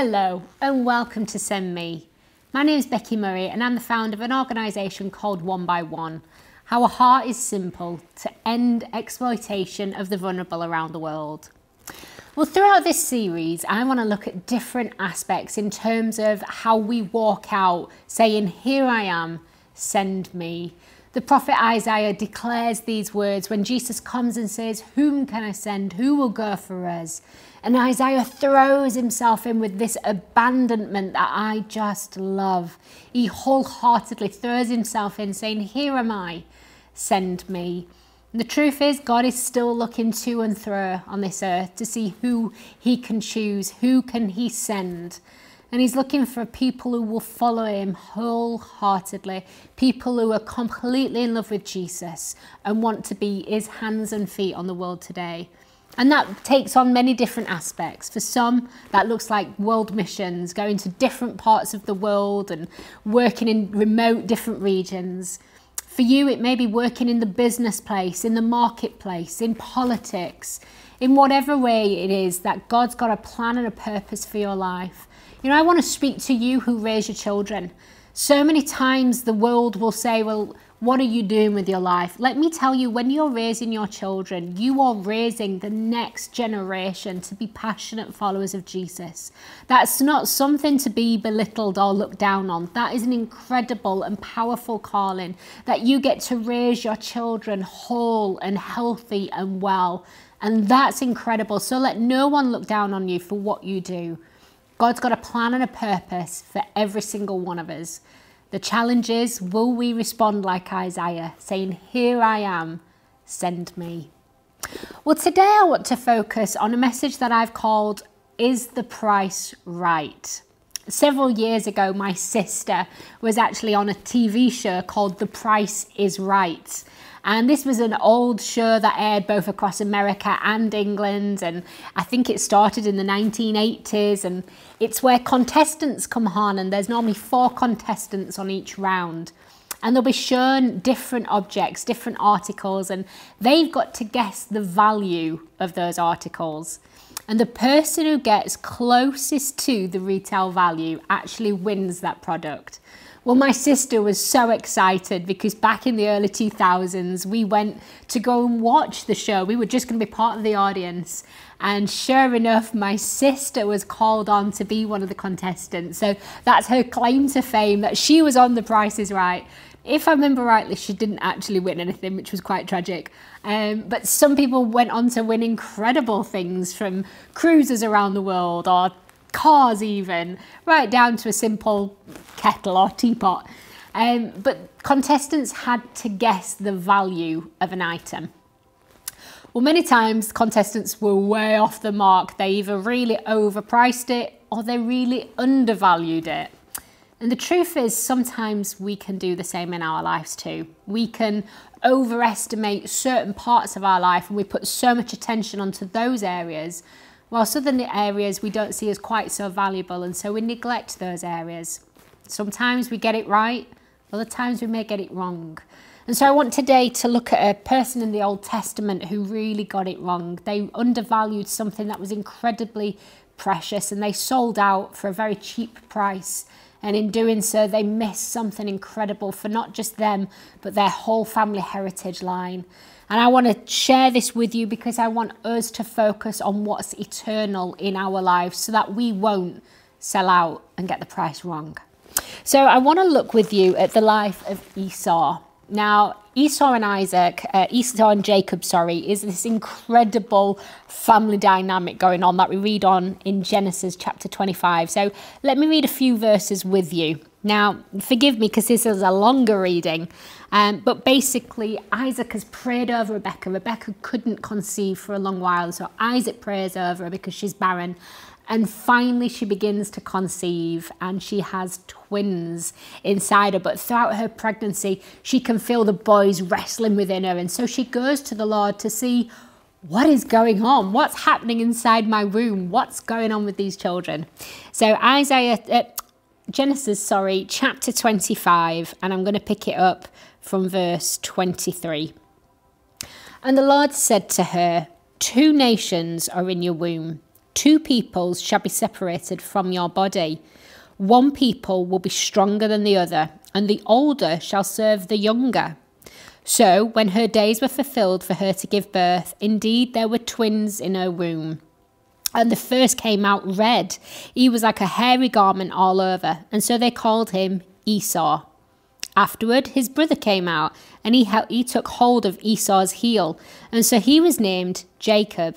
Hello and welcome to Send Me. My name is Becky Murray and I'm the founder of an organisation called One by One. Our heart is simple to end exploitation of the vulnerable around the world. Well, throughout this series, I want to look at different aspects in terms of how we walk out saying, Here I am, send me. The prophet Isaiah declares these words when Jesus comes and says, Whom can I send? Who will go for us? And Isaiah throws himself in with this abandonment that I just love. He wholeheartedly throws himself in, saying, Here am I, send me. And the truth is, God is still looking to and through on this earth to see who he can choose, who can he send. And he's looking for people who will follow him wholeheartedly, people who are completely in love with Jesus and want to be his hands and feet on the world today. And that takes on many different aspects. For some, that looks like world missions, going to different parts of the world and working in remote different regions. For you, it may be working in the business place, in the marketplace, in politics, in whatever way it is that God's got a plan and a purpose for your life. You know, I want to speak to you who raise your children. So many times the world will say, well, what are you doing with your life? Let me tell you, when you're raising your children, you are raising the next generation to be passionate followers of Jesus. That's not something to be belittled or looked down on. That is an incredible and powerful calling that you get to raise your children whole and healthy and well. And that's incredible. So let no one look down on you for what you do. God's got a plan and a purpose for every single one of us. The challenge is, will we respond like Isaiah, saying, Here I am, send me? Well, today I want to focus on a message that I've called, Is the Price Right? Several years ago, my sister was actually on a TV show called The Price is Right. And this was an old show that aired both across America and England. And I think it started in the 1980s. And it's where contestants come on, and there's normally four contestants on each round. And they'll be shown different objects, different articles, and they've got to guess the value of those articles. And the person who gets closest to the retail value actually wins that product. Well, my sister was so excited because back in the early 2000s, we went to go and watch the show. We were just going to be part of the audience. And sure enough, my sister was called on to be one of the contestants. So that's her claim to fame that she was on The Price is Right. If I remember rightly, she didn't actually win anything, which was quite tragic. Um, but some people went on to win incredible things from cruises around the world or cars even, right down to a simple kettle or teapot. Um, but contestants had to guess the value of an item. Well, many times contestants were way off the mark. They either really overpriced it or they really undervalued it. And the truth is, sometimes we can do the same in our lives too. We can overestimate certain parts of our life and we put so much attention onto those areas whilst other areas we don't see as quite so valuable and so we neglect those areas. Sometimes we get it right, other times we may get it wrong. And so I want today to look at a person in the Old Testament who really got it wrong. They undervalued something that was incredibly precious and they sold out for a very cheap price. And in doing so, they missed something incredible for not just them, but their whole family heritage line. And I want to share this with you because I want us to focus on what's eternal in our lives so that we won't sell out and get the price wrong. So I want to look with you at the life of Esau. Now, Esau and Isaac, uh, Esau and Jacob, sorry, is this incredible family dynamic going on that we read on in Genesis chapter 25. So let me read a few verses with you. Now, forgive me because this is a longer reading, um, but basically, Isaac has prayed over Rebecca. Rebecca couldn't conceive for a long while, so Isaac prays over her because she's barren. And finally, she begins to conceive and she has twins inside her. But throughout her pregnancy, she can feel the boys wrestling within her. And so she goes to the Lord to see what is going on? What's happening inside my womb? What's going on with these children? So Isaiah, uh, Genesis, sorry, chapter 25, and I'm going to pick it up from verse 23. And the Lord said to her, Two nations are in your womb Two peoples shall be separated from your body. One people will be stronger than the other, and the older shall serve the younger. So, when her days were fulfilled for her to give birth, indeed there were twins in her womb. And the first came out red. He was like a hairy garment all over, and so they called him Esau. Afterward, his brother came out, and he, he took hold of Esau's heel, and so he was named Jacob.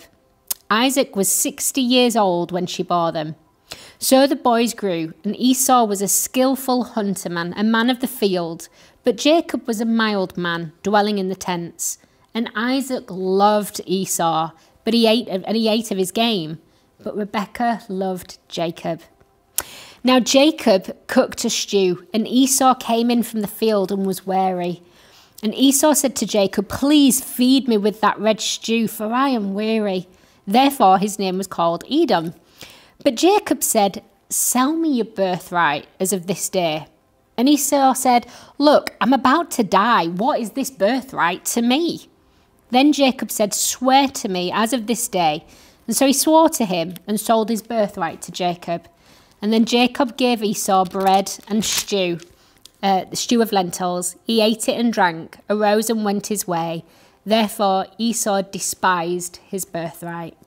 Isaac was 60 years old when she bore them. So the boys grew, and Esau was a skilful hunterman, a man of the field, but Jacob was a mild man, dwelling in the tents. And Isaac loved Esau, but he ate and he ate of his game. But Rebekah loved Jacob. Now Jacob cooked a stew, and Esau came in from the field and was weary. And Esau said to Jacob, Please feed me with that red stew, for I am weary. Therefore his name was called Edom. But Jacob said, Sell me your birthright as of this day. And Esau said, Look, I'm about to die. What is this birthright to me? Then Jacob said, Swear to me as of this day. And so he swore to him and sold his birthright to Jacob. And then Jacob gave Esau bread and stew, uh, the stew of lentils. He ate it and drank, arose and went his way. Therefore Esau despised his birthright.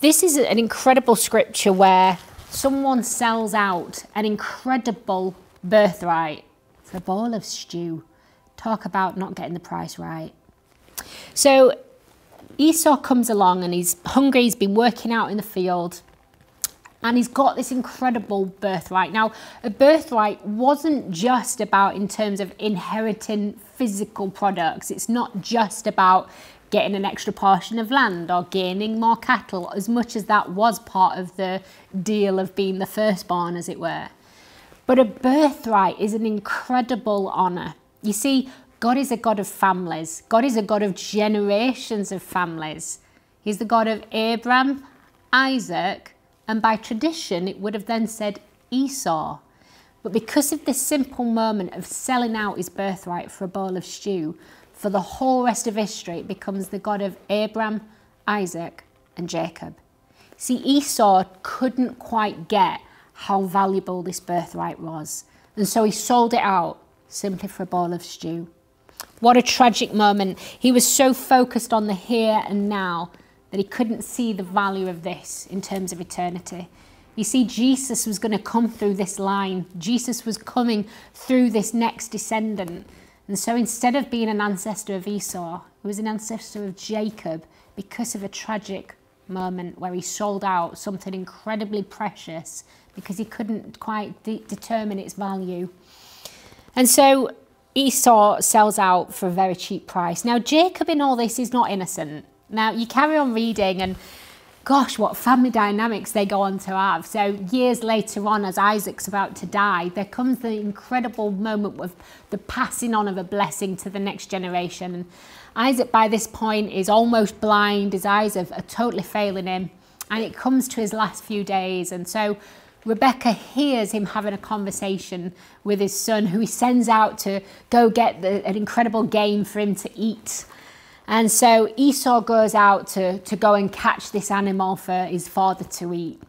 This is an incredible scripture where someone sells out an incredible birthright for a bowl of stew. Talk about not getting the price right. So Esau comes along and he's hungry, he's been working out in the field, and he's got this incredible birthright. Now, a birthright wasn't just about in terms of inheriting physical products, it's not just about getting an extra portion of land or gaining more cattle, as much as that was part of the deal of being the firstborn, as it were. But a birthright is an incredible honour. You see, God is a God of families. God is a God of generations of families. He's the God of Abraham, Isaac, and by tradition, it would have then said Esau. But because of this simple moment of selling out his birthright for a bowl of stew, for the whole rest of history, it becomes the God of Abraham, Isaac, and Jacob. See, Esau couldn't quite get how valuable this birthright was, and so he sold it out simply for a bowl of stew. What a tragic moment. He was so focused on the here and now that he couldn't see the value of this in terms of eternity. You see, Jesus was going to come through this line. Jesus was coming through this next descendant. And so instead of being an ancestor of Esau, he was an ancestor of Jacob because of a tragic moment where he sold out something incredibly precious because he couldn't quite de determine its value. And so Esau sells out for a very cheap price. Now, Jacob in all this is not innocent. Now, you carry on reading, and gosh, what family dynamics they go on to have. So, years later on, as Isaac's about to die, there comes the incredible moment of the passing on of a blessing to the next generation. And Isaac, by this point, is almost blind. His eyes are, are totally failing him. And it comes to his last few days. And so, Rebecca hears him having a conversation with his son, who he sends out to go get the, an incredible game for him to eat. And so Esau goes out to, to go and catch this animal for his father to eat.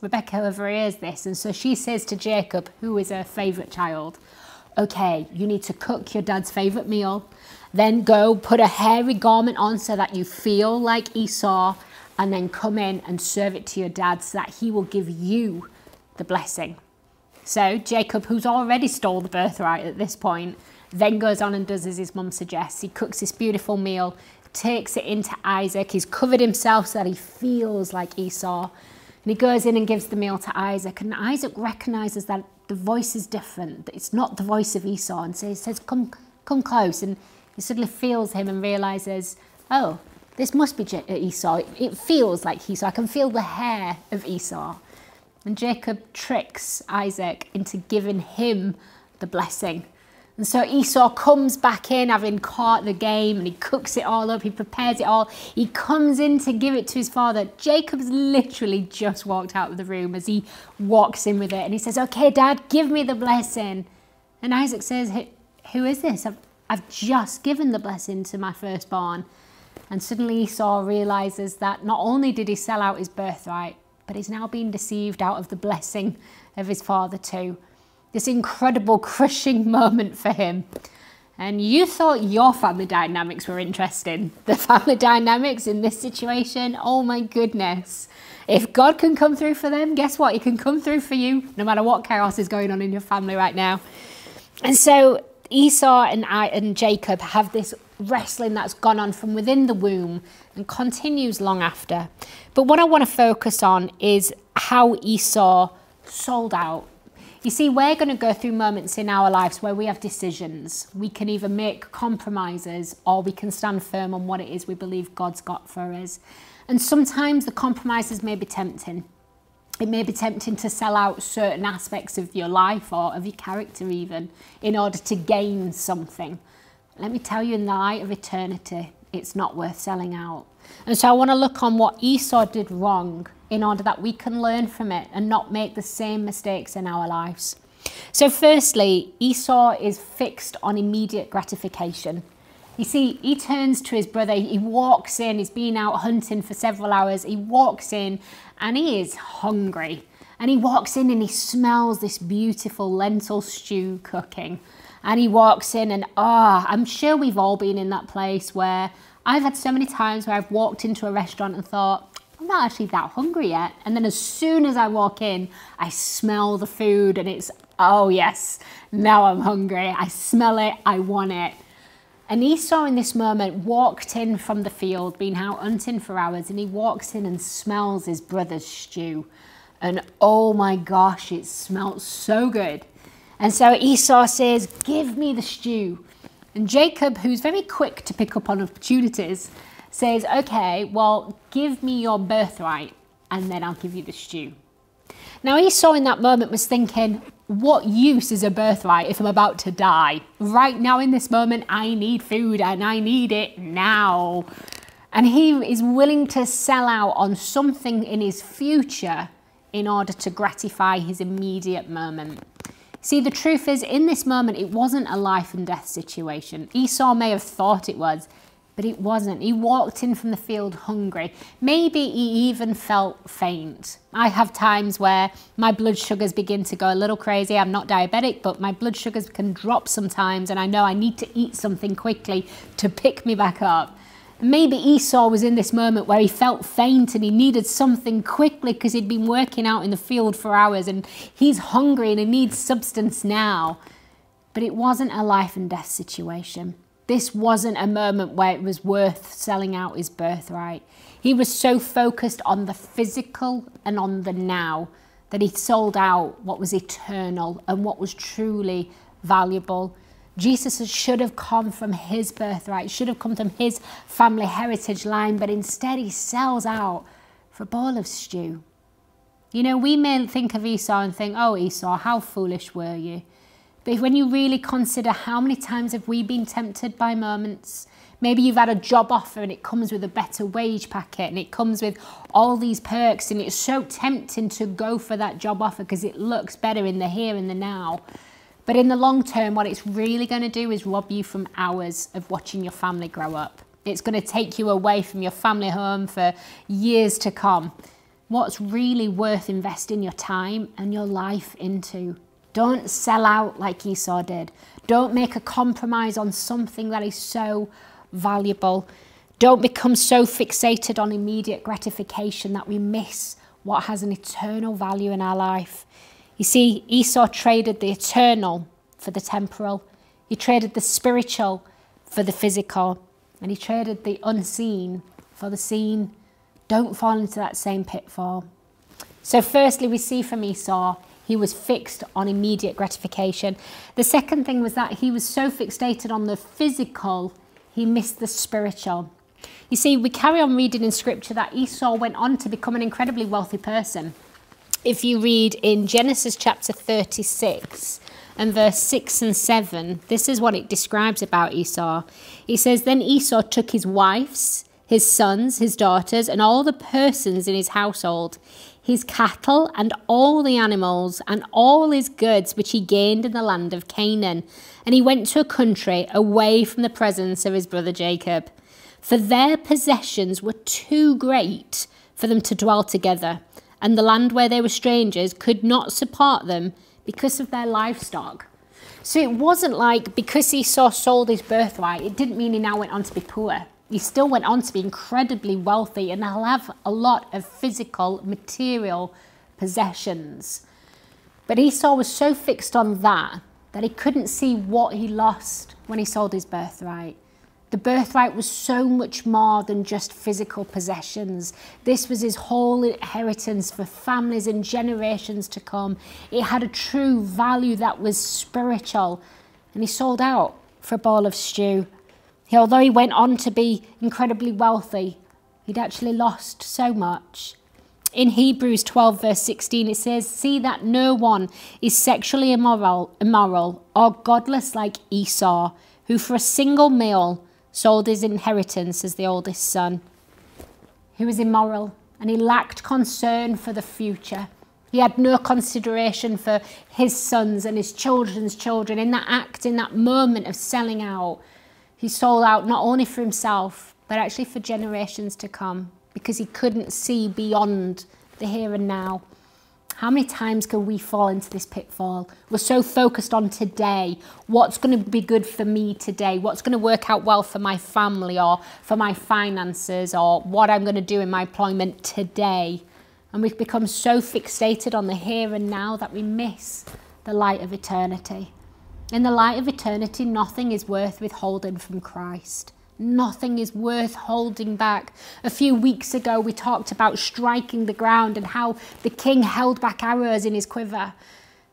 Rebecca overhears this, and so she says to Jacob, who is her favourite child, Okay, you need to cook your dad's favourite meal, then go put a hairy garment on so that you feel like Esau, and then come in and serve it to your dad so that he will give you the blessing. So Jacob, who's already stole the birthright at this point, then goes on and does as his mum suggests. He cooks this beautiful meal, takes it into Isaac. He's covered himself so that he feels like Esau. And he goes in and gives the meal to Isaac. And Isaac recognizes that the voice is different, that it's not the voice of Esau. And so he says, Come, come close. And he suddenly feels him and realizes, Oh, this must be Esau. It feels like Esau. I can feel the hair of Esau. And Jacob tricks Isaac into giving him the blessing. And so Esau comes back in having caught the game and he cooks it all up, he prepares it all. He comes in to give it to his father. Jacob's literally just walked out of the room as he walks in with it and he says, Okay, dad, give me the blessing. And Isaac says, Who is this? I've, I've just given the blessing to my firstborn. And suddenly Esau realizes that not only did he sell out his birthright, but he's now being deceived out of the blessing of his father too. This incredible crushing moment for him. And you thought your family dynamics were interesting. The family dynamics in this situation, oh my goodness. If God can come through for them, guess what? He can come through for you, no matter what chaos is going on in your family right now. And so Esau and I and Jacob have this wrestling that's gone on from within the womb and continues long after. But what I want to focus on is how Esau sold out. You see, we're going to go through moments in our lives where we have decisions. We can either make compromises or we can stand firm on what it is we believe God's got for us. And sometimes the compromises may be tempting. It may be tempting to sell out certain aspects of your life or of your character, even in order to gain something. Let me tell you, in the light of eternity, it's not worth selling out. And so I want to look on what Esau did wrong in order that we can learn from it and not make the same mistakes in our lives. So, firstly, Esau is fixed on immediate gratification. You see, he turns to his brother, he walks in, he's been out hunting for several hours, he walks in and he is hungry. And he walks in and he smells this beautiful lentil stew cooking. And he walks in and ah, oh, I'm sure we've all been in that place where I've had so many times where I've walked into a restaurant and thought, I'm not actually that hungry yet. And then as soon as I walk in, I smell the food and it's, oh yes, now I'm hungry. I smell it, I want it. And Esau in this moment walked in from the field, been out hunting for hours, and he walks in and smells his brother's stew. And oh my gosh, it smelt so good. And so Esau says, Give me the stew. And Jacob, who's very quick to pick up on opportunities, says, Okay, well, give me your birthright, and then I'll give you the stew. Now, Esau in that moment was thinking, what use is a birthright if I'm about to die? Right now, in this moment, I need food and I need it now. And he is willing to sell out on something in his future in order to gratify his immediate moment. See, the truth is, in this moment, it wasn't a life and death situation. Esau may have thought it was, but it wasn't. He walked in from the field hungry. Maybe he even felt faint. I have times where my blood sugars begin to go a little crazy. I'm not diabetic, but my blood sugars can drop sometimes, and I know I need to eat something quickly to pick me back up. Maybe Esau was in this moment where he felt faint and he needed something quickly because he'd been working out in the field for hours and he's hungry and he needs substance now. But it wasn't a life and death situation. This wasn't a moment where it was worth selling out his birthright. He was so focused on the physical and on the now that he sold out what was eternal and what was truly valuable. Jesus should have come from his birthright, should have come from his family heritage line, but instead he sells out for a bowl of stew. You know, we may think of Esau and think, oh, Esau, how foolish were you? But when you really consider how many times have we been tempted by moments, maybe you've had a job offer and it comes with a better wage packet and it comes with all these perks and it's so tempting to go for that job offer because it looks better in the here and the now. But in the long term, what it's really going to do is rob you from hours of watching your family grow up. It's going to take you away from your family home for years to come. What's really worth investing your time and your life into don't sell out like Esau did. Don't make a compromise on something that is so valuable. Don't become so fixated on immediate gratification that we miss what has an eternal value in our life. You see, Esau traded the eternal for the temporal, he traded the spiritual for the physical, and he traded the unseen for the seen. Don't fall into that same pitfall. So, firstly, we see from Esau he was fixed on immediate gratification. The second thing was that he was so fixated on the physical, he missed the spiritual. You see, we carry on reading in scripture that Esau went on to become an incredibly wealthy person. If you read in Genesis chapter 36 and verse 6 and 7, this is what it describes about Esau. He says, Then Esau took his wives, his sons, his daughters, and all the persons in his household his cattle and all the animals and all his goods which he gained in the land of Canaan. And he went to a country away from the presence of his brother Jacob. for their possessions were too great for them to dwell together, and the land where they were strangers could not support them because of their livestock. So it wasn't like because Esau sold his birthright, it didn't mean he now went on to be poor. He still went on to be incredibly wealthy and have a lot of physical, material possessions. But Esau was so fixed on that that he couldn't see what he lost when he sold his birthright. The birthright was so much more than just physical possessions. This was his whole inheritance for families and generations to come. It had a true value that was spiritual. And he sold out for a bowl of stew. He, although he went on to be incredibly wealthy, he'd actually lost so much. In Hebrews 12, verse 16, it says, See that no one is sexually immoral, immoral or godless like Esau, who for a single meal sold his inheritance as the oldest son. He was immoral and he lacked concern for the future. He had no consideration for his sons and his children's children. In that act, in that moment of selling out, he sold out not only for himself, but actually for generations to come because he couldn't see beyond the here and now. How many times can we fall into this pitfall? We're so focused on today. What's going to be good for me today? What's going to work out well for my family or for my finances or what I'm going to do in my employment today? And we've become so fixated on the here and now that we miss the light of eternity. In the light of eternity, nothing is worth withholding from Christ. Nothing is worth holding back. A few weeks ago, we talked about striking the ground and how the king held back arrows in his quiver.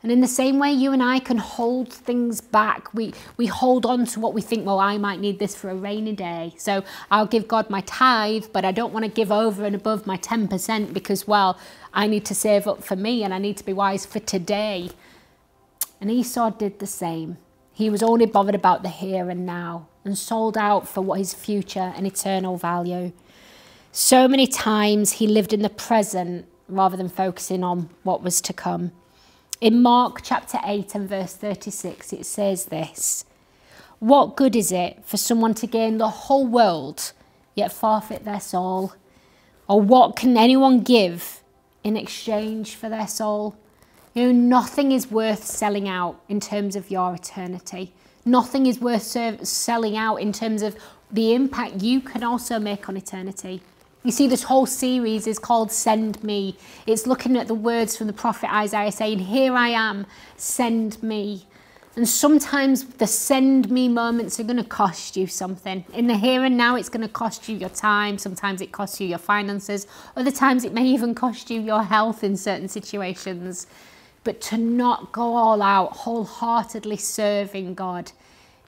And in the same way, you and I can hold things back. We, we hold on to what we think, well, I might need this for a rainy day. So I'll give God my tithe, but I don't want to give over and above my 10% because, well, I need to save up for me and I need to be wise for today. And Esau did the same. He was only bothered about the here and now and sold out for what his future and eternal value. So many times he lived in the present rather than focusing on what was to come. In Mark chapter 8 and verse 36, it says this What good is it for someone to gain the whole world yet forfeit their soul? Or what can anyone give in exchange for their soul? You know, nothing is worth selling out in terms of your eternity. Nothing is worth selling out in terms of the impact you can also make on eternity. You see, this whole series is called Send Me. It's looking at the words from the prophet Isaiah saying, Here I am, send me. And sometimes the send me moments are going to cost you something. In the here and now, it's going to cost you your time. Sometimes it costs you your finances. Other times, it may even cost you your health in certain situations but to not go all out, wholeheartedly serving God.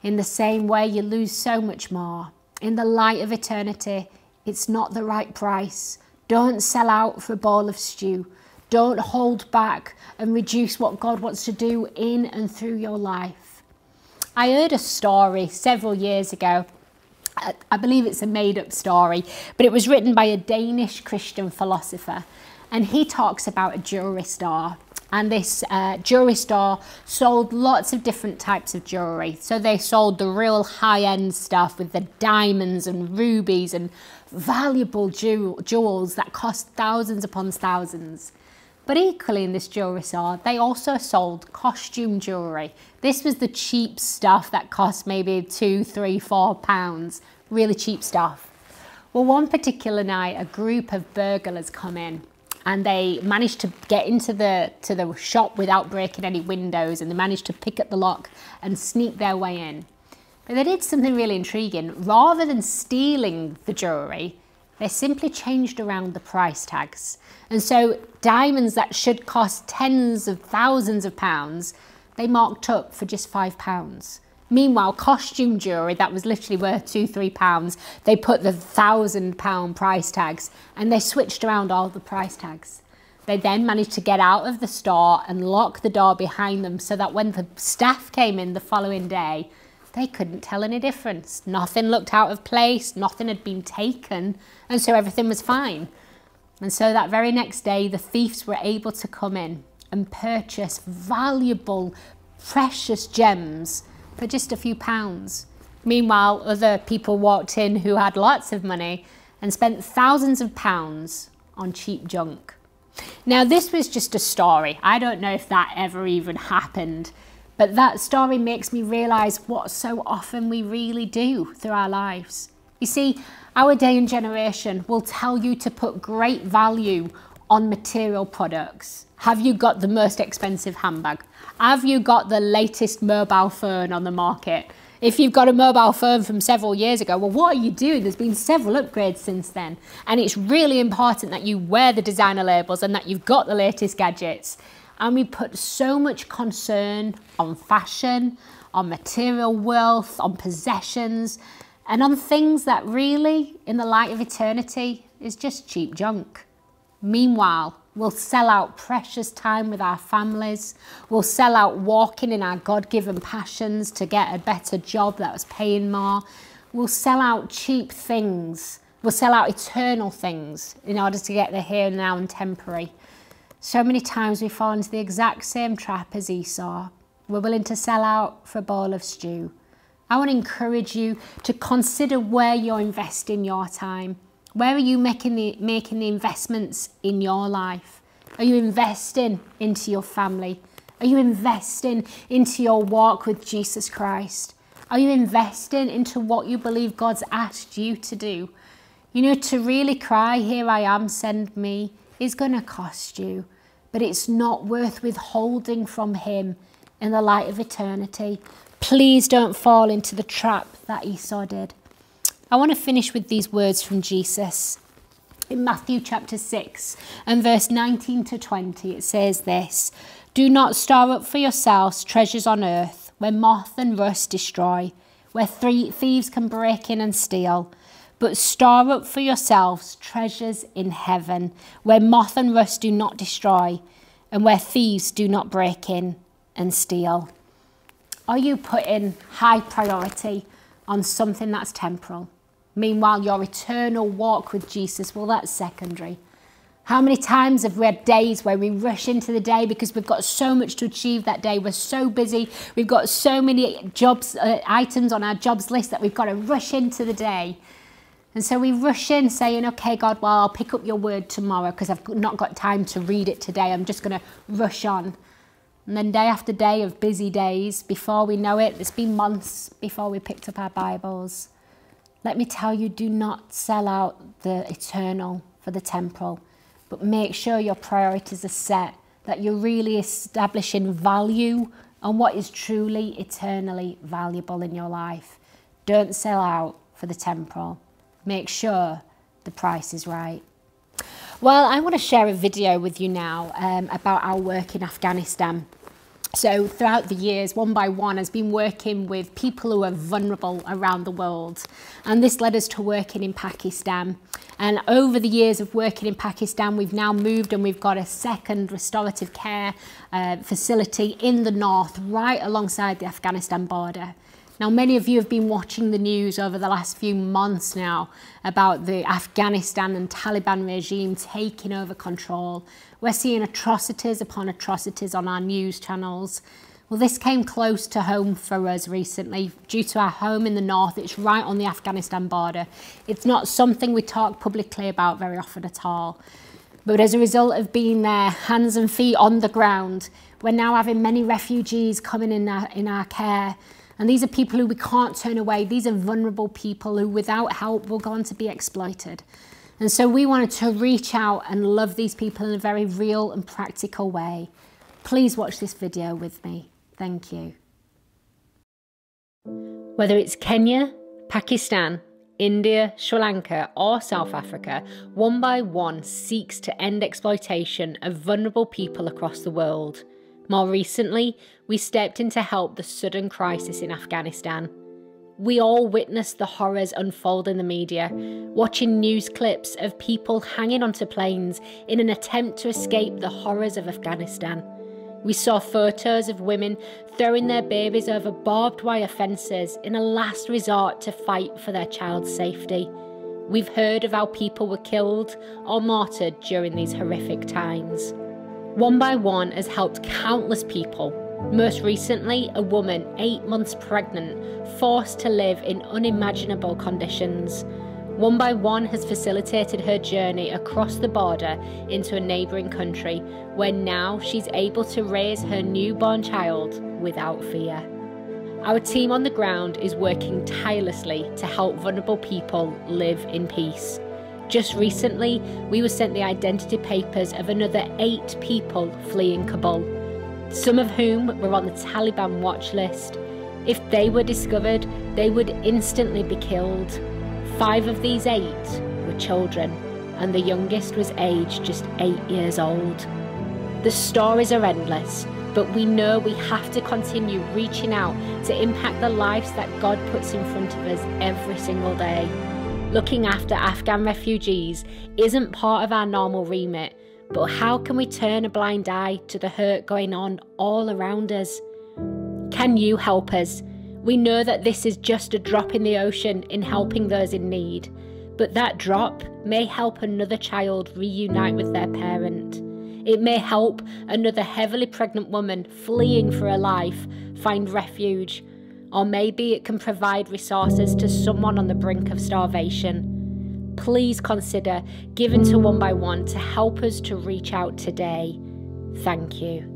In the same way, you lose so much more. In the light of eternity, it's not the right price. Don't sell out for a bowl of stew. Don't hold back and reduce what God wants to do in and through your life. I heard a story several years ago. I believe it's a made up story, but it was written by a Danish Christian philosopher. And he talks about a jewelry store and this uh, jewelry store sold lots of different types of jewelry. So they sold the real high-end stuff with the diamonds and rubies and valuable jewel jewels that cost thousands upon thousands. But equally in this jewelry store, they also sold costume jewelry. This was the cheap stuff that cost maybe two, three, four pounds. Really cheap stuff. Well, one particular night, a group of burglars come in and they managed to get into the to the shop without breaking any windows and they managed to pick up the lock and sneak their way in. But they did something really intriguing. Rather than stealing the jewellery, they simply changed around the price tags. And so diamonds that should cost tens of thousands of pounds, they marked up for just five pounds. Meanwhile, costume jewellery that was literally worth two, three pounds, they put the thousand pound price tags and they switched around all the price tags. They then managed to get out of the store and lock the door behind them so that when the staff came in the following day, they couldn't tell any difference. Nothing looked out of place, nothing had been taken, and so everything was fine. And so that very next day, the thieves were able to come in and purchase valuable, precious gems for just a few pounds. Meanwhile, other people walked in who had lots of money and spent thousands of pounds on cheap junk. Now, this was just a story. I don't know if that ever even happened, but that story makes me realise what so often we really do through our lives. You see, our day and generation will tell you to put great value on material products. Have you got the most expensive handbag? Have you got the latest mobile phone on the market? If you've got a mobile phone from several years ago, well, what are you doing? There's been several upgrades since then. And it's really important that you wear the designer labels and that you've got the latest gadgets. And we put so much concern on fashion, on material wealth, on possessions, and on things that really, in the light of eternity, is just cheap junk. Meanwhile, we'll sell out precious time with our families. We'll sell out walking in our God given passions to get a better job that was paying more. We'll sell out cheap things. We'll sell out eternal things in order to get the here and now and temporary. So many times we fall into the exact same trap as Esau. We're willing to sell out for a bowl of stew. I want to encourage you to consider where you're investing your time. Where are you making the, making the investments in your life? Are you investing into your family? Are you investing into your walk with Jesus Christ? Are you investing into what you believe God's asked you to do? You know, to really cry, Here I am, send me, is going to cost you, but it's not worth withholding from Him in the light of eternity. Please don't fall into the trap that Esau did. I want to finish with these words from Jesus. In Matthew chapter 6 and verse 19 to 20, it says this Do not store up for yourselves treasures on earth where moth and rust destroy, where thieves can break in and steal. But store up for yourselves treasures in heaven, where moth and rust do not destroy, and where thieves do not break in and steal. Are you putting high priority on something that's temporal? Meanwhile, your eternal walk with Jesus, well, that's secondary. How many times have we had days where we rush into the day because we've got so much to achieve that day? We're so busy. We've got so many jobs, uh, items on our jobs list that we've got to rush into the day. And so we rush in saying, okay, God, well, I'll pick up your word tomorrow because I've not got time to read it today. I'm just going to rush on. And then day after day of busy days, before we know it, it's been months before we picked up our Bibles. Let me tell you, do not sell out the eternal for the temporal, but make sure your priorities are set, that you're really establishing value on what is truly eternally valuable in your life. Don't sell out for the temporal. Make sure the price is right. Well, I want to share a video with you now um, about our work in Afghanistan. So throughout the years, one by one, has been working with people who are vulnerable around the world. And this led us to working in Pakistan. And over the years of working in Pakistan, we've now moved and we've got a second restorative care uh, facility in the north, right alongside the Afghanistan border. Now, many of you have been watching the news over the last few months now about the Afghanistan and Taliban regime taking over control. We're seeing atrocities upon atrocities on our news channels. Well, this came close to home for us recently due to our home in the north. It's right on the Afghanistan border. It's not something we talk publicly about very often at all. But as a result of being there, hands and feet on the ground, we're now having many refugees coming in our, in our care and these are people who we can't turn away. These are vulnerable people who, without help, will go on to be exploited. And so we wanted to reach out and love these people in a very real and practical way. Please watch this video with me. Thank you. Whether it's Kenya, Pakistan, India, Sri Lanka, or South Africa, one by one seeks to end exploitation of vulnerable people across the world. More recently, we stepped in to help the sudden crisis in Afghanistan. We all witnessed the horrors unfold in the media, watching news clips of people hanging onto planes in an attempt to escape the horrors of Afghanistan. We saw photos of women throwing their babies over barbed wire fences in a last resort to fight for their child's safety. We've heard of how people were killed or martyred during these horrific times. One by one has helped countless people Most recently, a woman, eight months pregnant, forced to live in unimaginable conditions. One by one has facilitated her journey across the border into a neighbouring country where now she's able to raise her newborn child without fear. Our team on the ground is working tirelessly to help vulnerable people live in peace. Just recently, we were sent the identity papers of another eight people fleeing Kabul some of whom were on the Taliban watch list. If they were discovered, they would instantly be killed. Five of these eight were children, and the youngest was aged just eight years old. The stories are endless, but we know we have to continue reaching out to impact the lives that God puts in front of us every single day. Looking after Afghan refugees isn't part of our normal remit, but how can we turn a blind eye to the hurt going on all around us? Can you help us? We know that this is just a drop in the ocean in helping those in need, but that drop may help another child reunite with their parent. It may help another heavily pregnant woman fleeing for her life find refuge, or maybe it can provide resources to someone on the brink of starvation please consider giving to One by One to help us to reach out today. Thank you.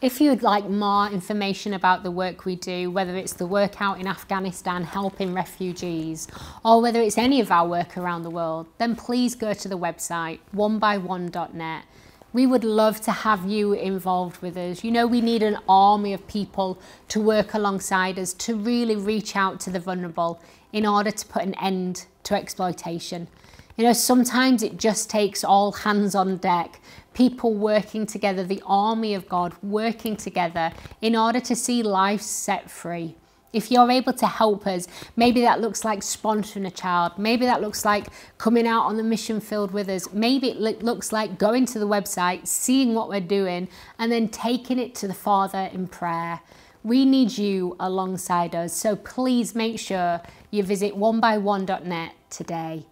If you'd like more information about the work we do, whether it's the work out in Afghanistan helping refugees, or whether it's any of our work around the world, then please go to the website onebyone.net we would love to have you involved with us. You know, we need an army of people to work alongside us to really reach out to the vulnerable in order to put an end to exploitation. You know, sometimes it just takes all hands on deck, people working together, the army of God working together in order to see life set free. If you're able to help us, maybe that looks like sponsoring a child. Maybe that looks like coming out on the mission field with us. Maybe it looks like going to the website, seeing what we're doing, and then taking it to the Father in prayer. We need you alongside us. So please make sure you visit onebyone.net today.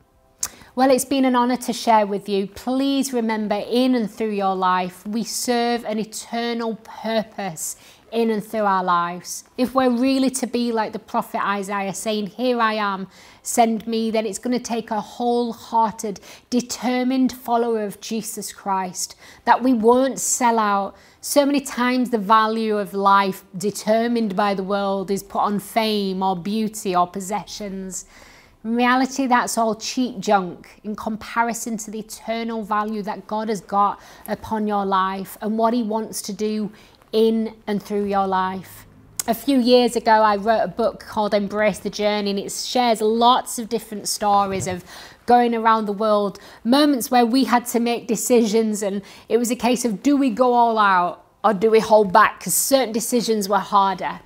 Well, it's been an honour to share with you. Please remember, in and through your life, we serve an eternal purpose in and through our lives. If we're really to be like the prophet Isaiah saying, Here I am, send me, then it's going to take a wholehearted, determined follower of Jesus Christ that we won't sell out. So many times the value of life determined by the world is put on fame or beauty or possessions. In reality, that's all cheap junk in comparison to the eternal value that God has got upon your life and what He wants to do in and through your life. A few years ago, I wrote a book called Embrace the Journey, and it shares lots of different stories of going around the world, moments where we had to make decisions, and it was a case of do we go all out or do we hold back? Because certain decisions were harder.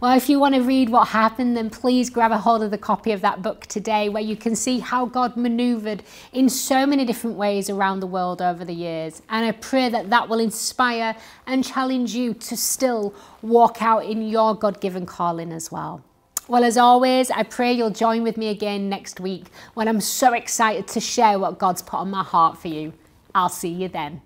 Well, if you want to read what happened, then please grab a hold of the copy of that book today, where you can see how God maneuvered in so many different ways around the world over the years. And I pray that that will inspire and challenge you to still walk out in your God given calling as well. Well, as always, I pray you'll join with me again next week when I'm so excited to share what God's put on my heart for you. I'll see you then.